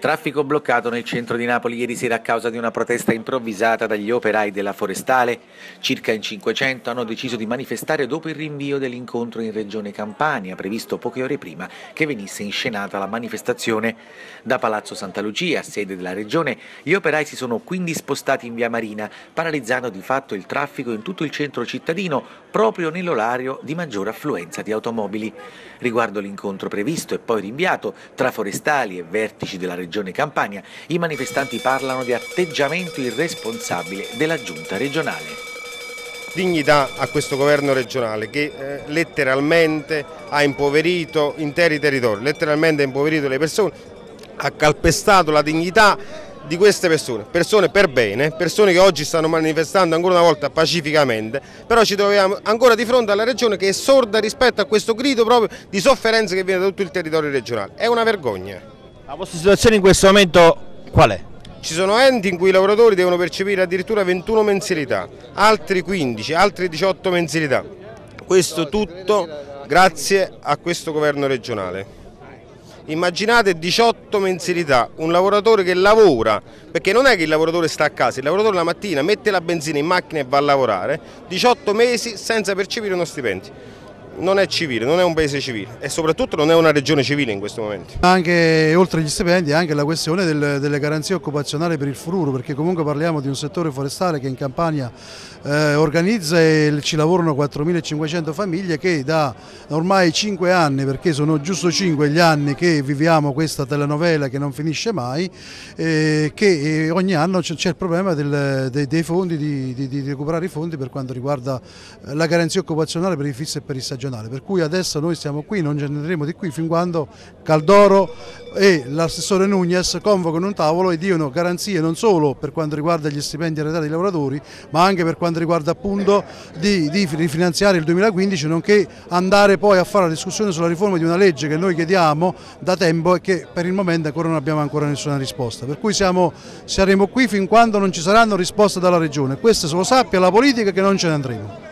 Traffico bloccato nel centro di Napoli ieri sera a causa di una protesta improvvisata dagli operai della Forestale. Circa in 500 hanno deciso di manifestare dopo il rinvio dell'incontro in Regione Campania, previsto poche ore prima che venisse inscenata la manifestazione. Da Palazzo Santa Lucia, sede della Regione, gli operai si sono quindi spostati in via Marina, paralizzando di fatto il traffico in tutto il centro cittadino, proprio nell'orario di maggiore affluenza di automobili. Riguardo l'incontro previsto e poi rinviato tra forestali e vertici della Regione, Regione Campania, i manifestanti parlano di atteggiamento irresponsabile della giunta regionale dignità a questo governo regionale che eh, letteralmente ha impoverito interi territori, letteralmente ha impoverito le persone, ha calpestato la dignità di queste persone, persone per bene, persone che oggi stanno manifestando ancora una volta pacificamente, però ci troviamo ancora di fronte alla regione che è sorda rispetto a questo grido proprio di sofferenza che viene da tutto il territorio regionale. È una vergogna. La vostra situazione in questo momento qual è? Ci sono enti in cui i lavoratori devono percepire addirittura 21 mensilità, altri 15, altri 18 mensilità. Questo tutto grazie a questo governo regionale. Immaginate 18 mensilità, un lavoratore che lavora, perché non è che il lavoratore sta a casa, il lavoratore la mattina mette la benzina in macchina e va a lavorare, 18 mesi senza percepire uno stipendio non è civile, non è un paese civile e soprattutto non è una regione civile in questo momento. Anche oltre agli stipendi anche la questione del, delle garanzie occupazionali per il futuro perché comunque parliamo di un settore forestale che in Campania eh, organizza e ci lavorano 4.500 famiglie che da ormai 5 anni, perché sono giusto 5 gli anni che viviamo questa telenovela che non finisce mai, eh, che eh, ogni anno c'è il problema del, dei, dei, fondi, di, di, di, recuperare i fondi per quanto riguarda eh, la garanzia occupazionale per i fissi e per i stagionali. Per cui adesso noi stiamo qui, non ce ne andremo di qui fin quando Caldoro e l'assessore Nunez convocano un tavolo e diano garanzie non solo per quanto riguarda gli stipendi arretrati dei lavoratori, ma anche per quanto riguarda appunto di, di rifinanziare il 2015, nonché andare poi a fare la discussione sulla riforma di una legge che noi chiediamo da tempo e che per il momento ancora non abbiamo ancora nessuna risposta. Per cui siamo, saremo qui fin quando non ci saranno risposte dalla Regione. Questo se lo sappia la politica che non ce ne andremo.